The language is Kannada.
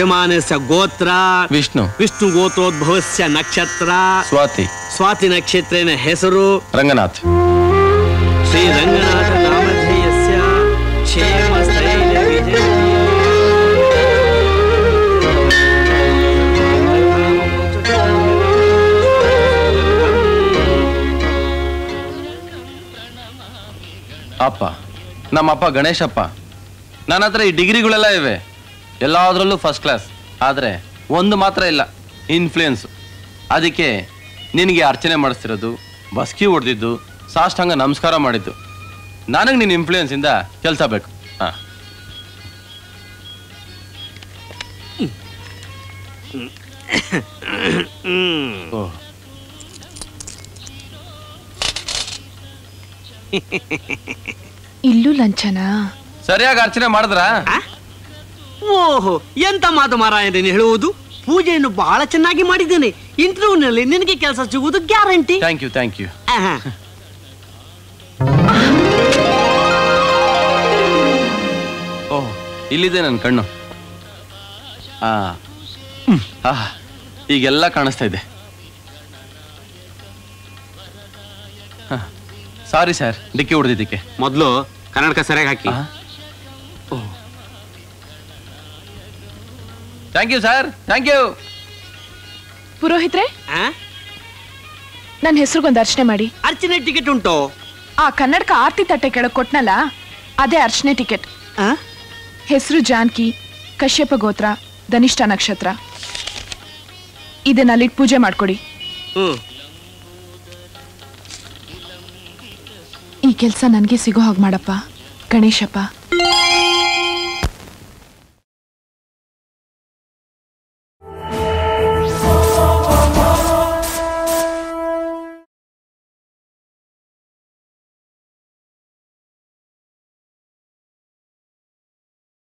ಯಜಮಾನಸ್ಯ ಗೋತ್ರ ವಿಷ್ಣು. ವಿಷ್ಣು ಗೋತ್ರೋದ್ಭವಸ್ಯ ನಕ್ಷತ್ರ ಸ್ವಾತಿ. ಸ್ವಾತಿ ನಕ್ಷತ್ರೇನ ಹೆಸರು? ರಂಗನಾಥ್. ಶ್ರೀ ರಂಗನಾಥ ನಾಮಧೇಯಸ್ಯ ಕ್ಷೇಮ ಸ್ಥೈರ್ಯ ವಿಜಯ. ಅಪ್ಪ ನಮ್ಮಪ್ಪ ಗಣೇಶಪ್ಪ. ನನ್ನ ಹತ್ರ ಈ ಡಿಗ್ರಿಗಳೆಲ್ಲ ಇವೆ. ಎಲ್ಲದರಲ್ಲೂ ಫಸ್ಟ್ ಕ್ಲಾಸ್ ಆದರೆ ಒಂದು ಮಾತ್ರ ಇಲ್ಲ ಇನ್ಫ್ಲೂಯೆನ್ಸ್ ಅದಕ್ಕೆ ನಿನಗೆ ಅರ್ಚನೆ ಮಾಡಿಸ್ತಿರೋದು ಬಸ್ಕಿ ಹೊಡೆದಿದ್ದು ಸಾಷ್ಟಾಂಗ ನಮಸ್ಕಾರ ಮಾಡಿದ್ದು. ನನಗೆ ನಿನ್ನ ಇನ್ಫ್ಲೂಯೆನ್ಸಿಂದ ಕೆಲಸ ಬೇಕು. ಹಾಂ. ಇಲ್ಲೂ ಲಂಚನಾ? ಸರಿಯಾಗಿ ಅರ್ಚನೆ ಮಾಡಿದ್ರಾ? ಓಹೋ ಎಂತ ಮಾತು ಮಾರಾಯ ನೀನು ಹೇಳುವುದು? ಪೂಜೆಯನ್ನು ಬಹಳ ಚೆನ್ನಾಗಿ ಮಾಡಿದ್ದೇನೆ. ಇಂಟರ್ವ್ಯೂನಲ್ಲಿ ನಿನಗೆ ಕೆಲಸ ಸಿಗುವುದು guarantee. Thank you thank you oh ಇಲ್ಲಿದೆ ನನ್ನ ಕಣ್ಣು. ಈಗೆಲ್ಲ ಕಾಣಿಸ್ತಾ ಇದೆ. ಸಾರಿ ಸರ್ ಡಿಕ್ಕಿ ಹೊಡೆದಿದ್ದಕ್ಕೆ. ಮೊದಲು ಕನ್ನಡಕ ಸರಿಯಾಗಿ ಹಾಕಿ. Thank you sir thank you ಪುರೋಹಿತ್ರೆ? ನನ್ನ ಹೆಸರಿಗೊಂದು ಅರ್ಚನೆ ಮಾಡಿ. ಅರ್ಚನೆ ಟಿಕೆಟ್ ಉಂಟು? ಆ ಕನ್ನಡಕ ಆರ್ತಿ ತಟ್ಟೆ ಕೆಳಗೆ ಕೊಟ್ನಲ್ಲ ಅದೇ ಅರ್ಚನೆ ಟಿಕೆಟ್? ಹೆಸರು ಜಾನ್ಕಿ ಕಶ್ಯಪ ಗೋತ್ರ ಧನಿಷ್ಠ ನಕ್ಷತ್ರ. ಇದನ್ನಲ್ಲಿಟ್ಟು ಪೂಜೆ ಮಾಡ್ಕೊಡಿ. ಈ ಕೆಲಸ ನನಗೆ ಸಿಗೋ ಹಾಗೆ ಮಾಡಪ್ಪ ಗಣೇಶಪ್ಪ.